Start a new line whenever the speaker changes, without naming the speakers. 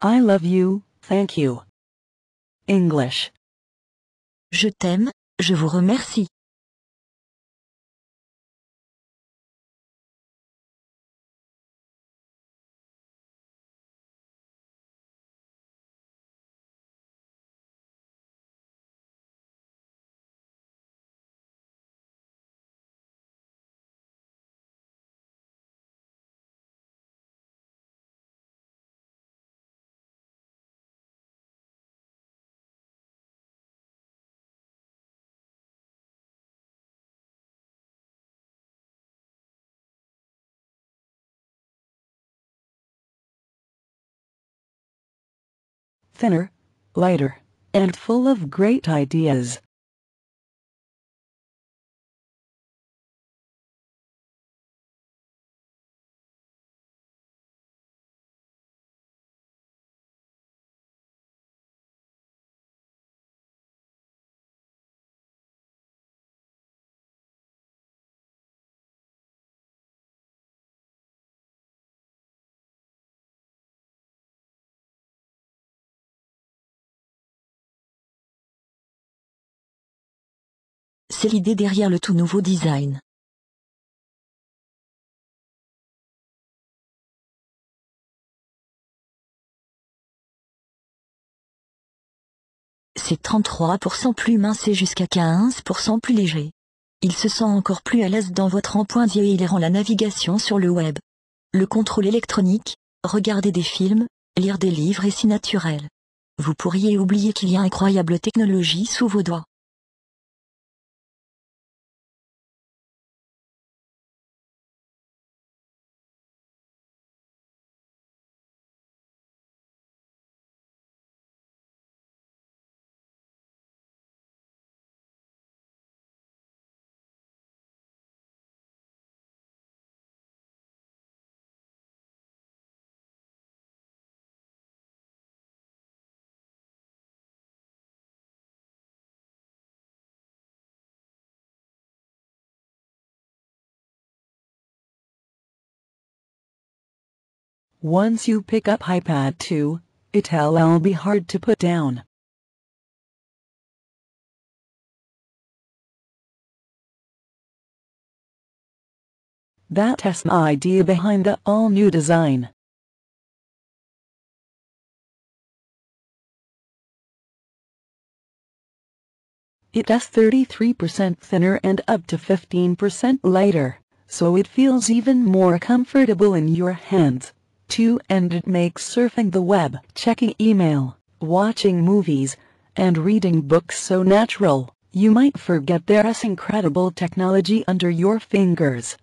I love you, thank you. English.
Je t'aime, je vous remercie.
Thinner, lighter, and full of great ideas.
C'est l'idée derrière le tout nouveau design. C'est 33% plus mince et jusqu'à 15% plus léger. Il se sent encore plus à l'aise dans votre empointier et il rend la navigation sur le web. Le contrôle électronique, regarder des films, lire des livres est si naturel. Vous pourriez oublier qu'il y a incroyable technologie sous vos doigts.
Once you pick up iPad 2, it'll be hard to put down. That's the idea behind the all-new design. It is 33% thinner and up to 15% lighter, so it feels even more comfortable in your hands. 2. And it makes surfing the web, checking email, watching movies, and reading books so natural, you might forget there is incredible technology under your fingers.